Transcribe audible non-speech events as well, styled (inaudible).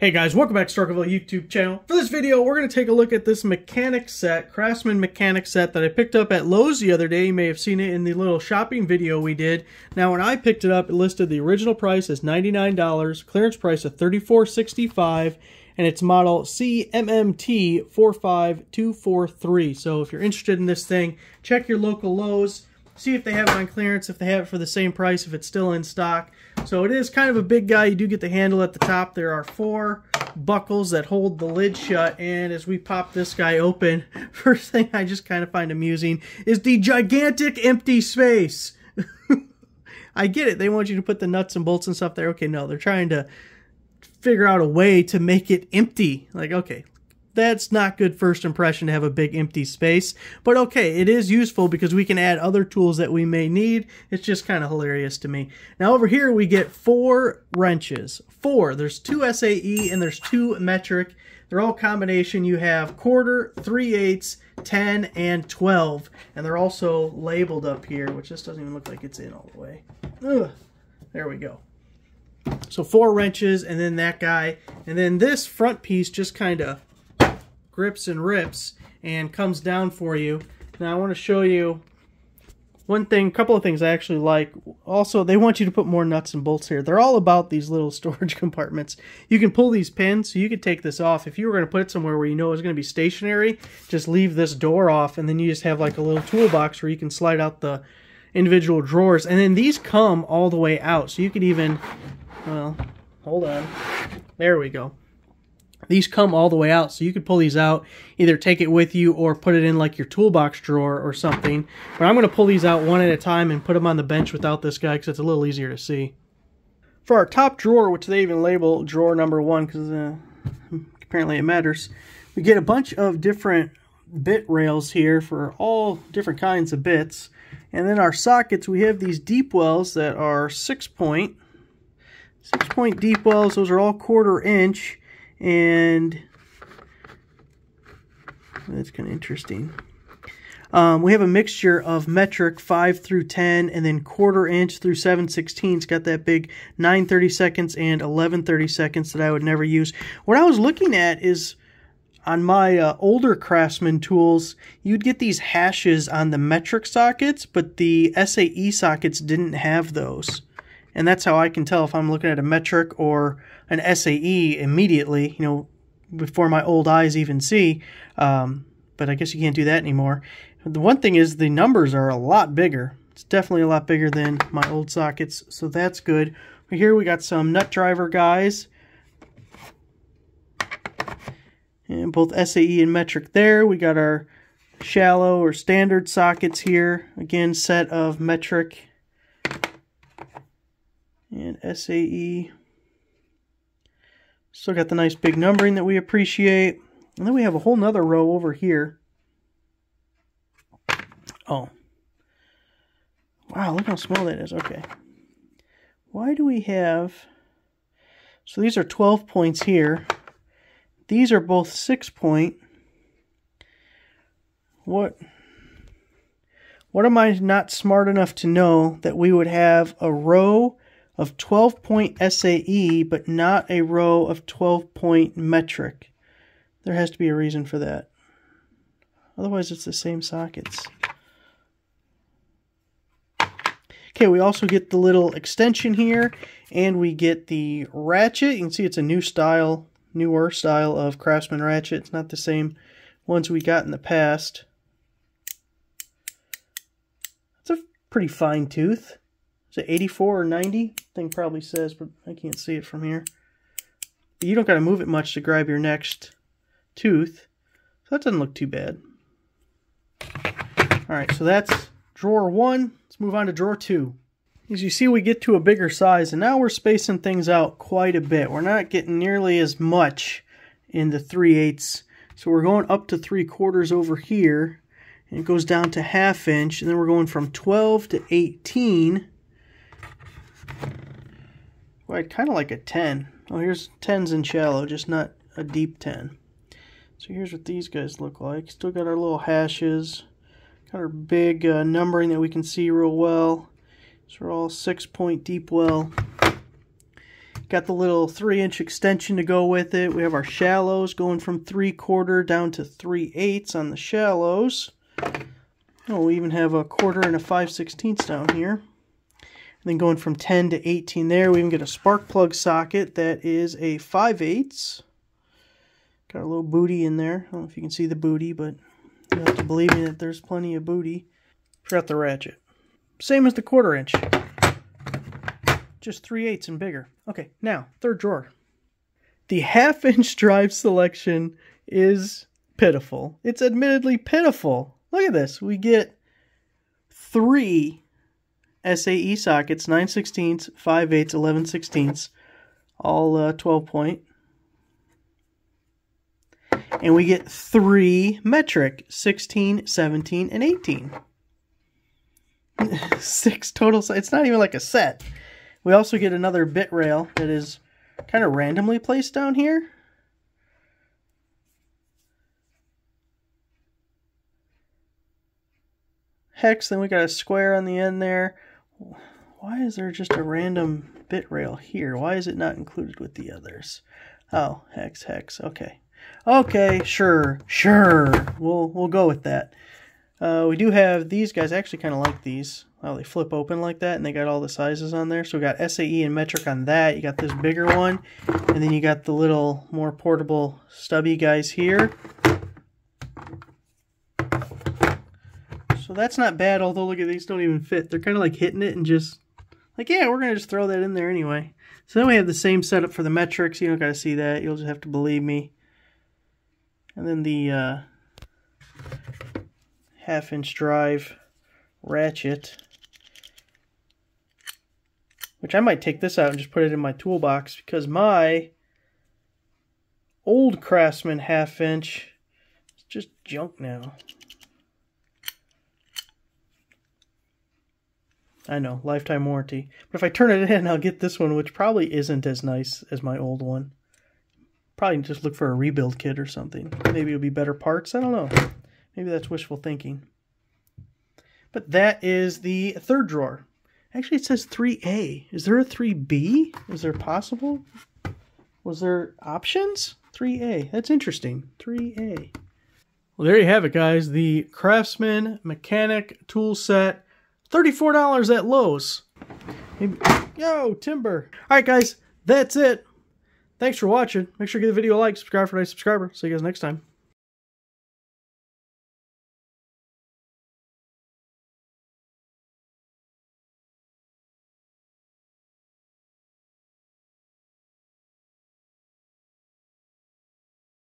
Hey guys, welcome back to Struggleville YouTube channel. For this video, we're going to take a look at this mechanic set, Craftsman mechanic set that I picked up at Lowe's the other day. You may have seen it in the little shopping video we did. Now, when I picked it up, it listed the original price as $99, clearance price of $34.65, and it's model CMMT45243. So if you're interested in this thing, check your local Lowe's see if they have it on clearance, if they have it for the same price, if it's still in stock. So it is kind of a big guy. You do get the handle at the top. There are four buckles that hold the lid shut. And as we pop this guy open, (laughs) first thing I just kind of find amusing is the gigantic empty space. (laughs) I get it. They want you to put the nuts and bolts and stuff there. Okay, no, they're trying to figure out a way to make it empty. Like, okay, that's not good first impression to have a big empty space. But okay, it is useful because we can add other tools that we may need. It's just kind of hilarious to me. Now over here we get four wrenches. Four. There's two SAE and there's two metric. They're all combination. You have quarter, three eighths, 10, and 12. And they're also labeled up here, which just doesn't even look like it's in all the way. Ugh. There we go. So four wrenches and then that guy. And then this front piece just kind of grips and rips and comes down for you. Now I want to show you one thing, a couple of things I actually like. Also, they want you to put more nuts and bolts here. They're all about these little (laughs) storage compartments. You can pull these pins, so you could take this off. If you were going to put it somewhere where you know it's going to be stationary, just leave this door off, and then you just have like a little toolbox where you can slide out the individual drawers. And then these come all the way out, so you could even, well, hold on. There we go. These come all the way out, so you could pull these out, either take it with you or put it in like your toolbox drawer or something. But I'm going to pull these out one at a time and put them on the bench without this guy because it's a little easier to see. For our top drawer, which they even label drawer number one because uh, (laughs) apparently it matters, we get a bunch of different bit rails here for all different kinds of bits. And then our sockets, we have these deep wells that are six point. Six point deep wells, those are all quarter inch and that's kind of interesting. Um, we have a mixture of metric 5 through 10 and then quarter inch through 7 16 got that big 9 30 seconds and 11 30 seconds that I would never use. What I was looking at is on my uh, older Craftsman tools, you'd get these hashes on the metric sockets, but the SAE sockets didn't have those. And that's how I can tell if I'm looking at a metric or an SAE immediately, you know, before my old eyes even see. Um, but I guess you can't do that anymore. The one thing is the numbers are a lot bigger. It's definitely a lot bigger than my old sockets, so that's good. Here we got some nut driver guys. And both SAE and metric there. We got our shallow or standard sockets here. Again, set of metric and SAE. Still got the nice big numbering that we appreciate. And then we have a whole nother row over here. Oh. Wow, look how small that is. Okay. Why do we have... So these are 12 points here. These are both 6 point. What... What am I not smart enough to know that we would have a row of 12 point SAE, but not a row of 12 point metric. There has to be a reason for that. Otherwise, it's the same sockets. Okay, we also get the little extension here, and we get the ratchet. You can see it's a new style, newer style of Craftsman ratchet. It's not the same ones we got in the past. It's a pretty fine tooth. Is it 84 or 90? Thing probably says, but I can't see it from here. But you don't got to move it much to grab your next tooth. So that doesn't look too bad. Alright, so that's drawer one. Let's move on to drawer two. As you see, we get to a bigger size, and now we're spacing things out quite a bit. We're not getting nearly as much in the 3 eighths. So we're going up to 3 quarters over here, and it goes down to half inch, and then we're going from 12 to 18 I'd kind of like a 10. Oh, here's 10s in shallow, just not a deep 10. So here's what these guys look like. Still got our little hashes. Got our big uh, numbering that we can see real well. So we're all six point deep well. Got the little three inch extension to go with it. We have our shallows going from three quarter down to three eighths on the shallows. Oh, we even have a quarter and a five sixteenths down here. Then going from 10 to 18 there, we even get a spark plug socket that is a 5 eighths. Got a little booty in there. I don't know if you can see the booty, but you have to believe me that there's plenty of booty. Forgot the ratchet. Same as the quarter inch just 3 eighths and bigger. Okay, now, third drawer. The half inch (laughs) drive selection is pitiful. It's admittedly pitiful. Look at this. We get three SAE sockets, 9 16ths, 5 eighths, 11 16ths, all uh, 12 point. And we get three metric, 16, 17, and 18. (laughs) Six total. It's not even like a set. We also get another bit rail that is kind of randomly placed down here. Hex, then we got a square on the end there. Why is there just a random bit rail here? Why is it not included with the others? Oh, hex, hex, okay. Okay, sure, sure. We'll, we'll go with that. Uh, we do have these guys. I actually kind of like these. Well, they flip open like that, and they got all the sizes on there. So we got SAE and metric on that. You got this bigger one, and then you got the little more portable stubby guys here. So that's not bad, although look at these don't even fit. They're kind of like hitting it and just like, yeah, we're going to just throw that in there anyway. So then we have the same setup for the metrics. You don't got to see that. You'll just have to believe me. And then the uh, half inch drive ratchet which I might take this out and just put it in my toolbox because my old Craftsman half inch is just junk now. I know, lifetime warranty. But if I turn it in, (laughs) I'll get this one, which probably isn't as nice as my old one. Probably just look for a rebuild kit or something. Maybe it'll be better parts. I don't know. Maybe that's wishful thinking. But that is the third drawer. Actually, it says 3A. Is there a 3B? Is there possible? Was there options? 3A. That's interesting. 3A. Well, there you have it, guys. The Craftsman Mechanic Tool Set. $34 at Lowe's. Maybe... Yo, timber. All right, guys. That's it. Thanks for watching. Make sure to give the video a like, subscribe for a nice subscriber. See you guys next time.